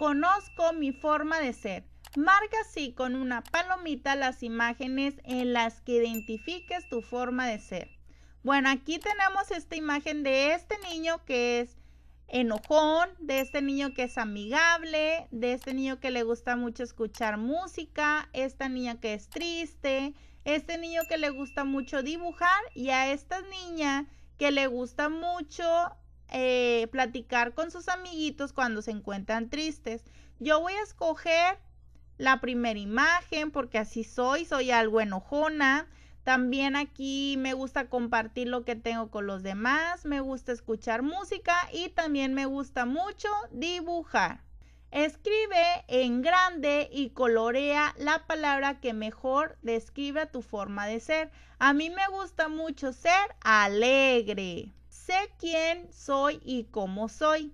Conozco mi forma de ser. Marca así con una palomita las imágenes en las que identifiques tu forma de ser. Bueno, aquí tenemos esta imagen de este niño que es enojón, de este niño que es amigable, de este niño que le gusta mucho escuchar música, esta niña que es triste, este niño que le gusta mucho dibujar y a esta niña que le gusta mucho eh, platicar con sus amiguitos cuando se encuentran tristes. Yo voy a escoger la primera imagen porque así soy, soy algo enojona. También aquí me gusta compartir lo que tengo con los demás, me gusta escuchar música y también me gusta mucho dibujar. Escribe en grande y colorea la palabra que mejor describe tu forma de ser. A mí me gusta mucho ser alegre. Sé quién soy y cómo soy.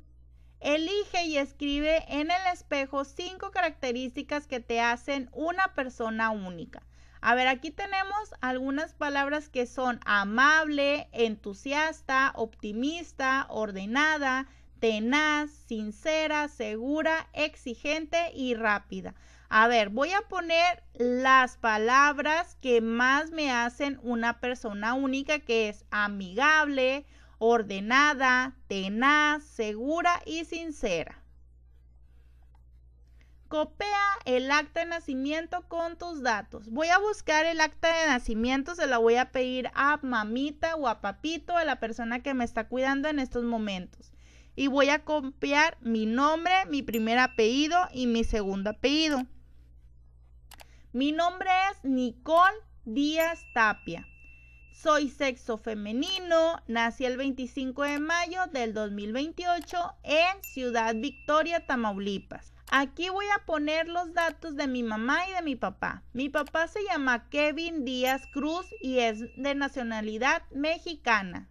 Elige y escribe en el espejo cinco características que te hacen una persona única. A ver, aquí tenemos algunas palabras que son amable, entusiasta, optimista, ordenada, tenaz, sincera, segura, exigente y rápida. A ver, voy a poner las palabras que más me hacen una persona única, que es amigable, ordenada, tenaz, segura y sincera. Copia el acta de nacimiento con tus datos. Voy a buscar el acta de nacimiento, se la voy a pedir a mamita o a papito, a la persona que me está cuidando en estos momentos. Y voy a copiar mi nombre, mi primer apellido y mi segundo apellido. Mi nombre es Nicole Díaz Tapia. Soy sexo femenino, nací el 25 de mayo del 2028 en Ciudad Victoria, Tamaulipas. Aquí voy a poner los datos de mi mamá y de mi papá. Mi papá se llama Kevin Díaz Cruz y es de nacionalidad mexicana.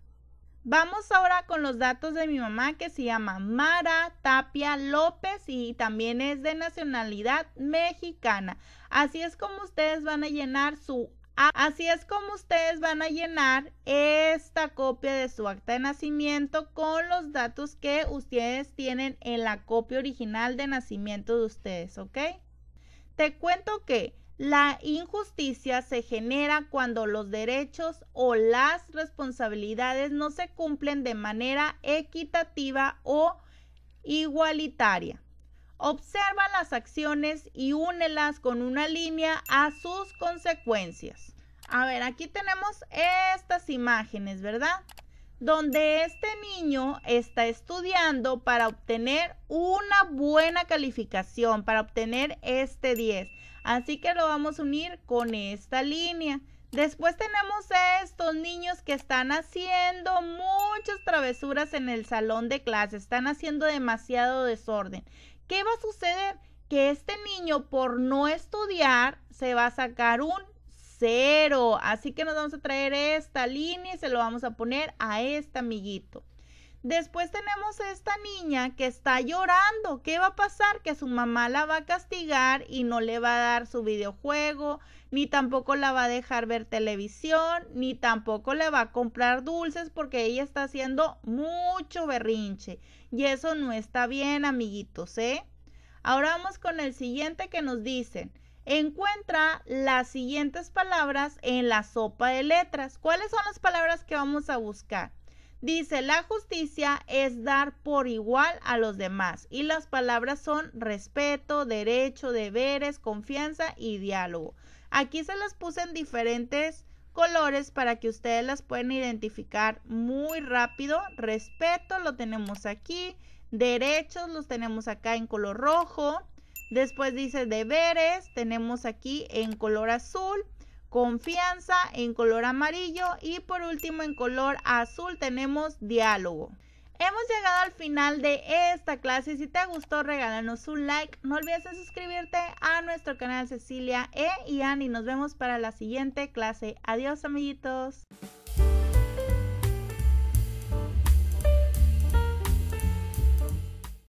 Vamos ahora con los datos de mi mamá que se llama Mara Tapia López y también es de nacionalidad mexicana. Así es como ustedes van a llenar su Así es como ustedes van a llenar esta copia de su acta de nacimiento con los datos que ustedes tienen en la copia original de nacimiento de ustedes, ¿ok? Te cuento que la injusticia se genera cuando los derechos o las responsabilidades no se cumplen de manera equitativa o igualitaria. Observa las acciones y únelas con una línea a sus consecuencias. A ver, aquí tenemos estas imágenes, ¿verdad? Donde este niño está estudiando para obtener una buena calificación, para obtener este 10. Así que lo vamos a unir con esta línea. Después tenemos estos niños que están haciendo muchas travesuras en el salón de clase, están haciendo demasiado desorden. ¿Qué va a suceder? Que este niño por no estudiar se va a sacar un cero. Así que nos vamos a traer esta línea y se lo vamos a poner a este amiguito. Después tenemos a esta niña que está llorando. ¿Qué va a pasar? Que su mamá la va a castigar y no le va a dar su videojuego, ni tampoco la va a dejar ver televisión, ni tampoco le va a comprar dulces porque ella está haciendo mucho berrinche. Y eso no está bien, amiguitos, ¿eh? Ahora vamos con el siguiente que nos dicen. Encuentra las siguientes palabras en la sopa de letras. ¿Cuáles son las palabras que vamos a buscar? Dice, la justicia es dar por igual a los demás y las palabras son respeto, derecho, deberes, confianza y diálogo. Aquí se las puse en diferentes colores para que ustedes las puedan identificar muy rápido. Respeto lo tenemos aquí, derechos los tenemos acá en color rojo. Después dice deberes, tenemos aquí en color azul confianza en color amarillo y por último en color azul tenemos diálogo. Hemos llegado al final de esta clase. Si te gustó, regálanos un like. No olvides suscribirte a nuestro canal Cecilia E y Annie. Nos vemos para la siguiente clase. Adiós, amiguitos.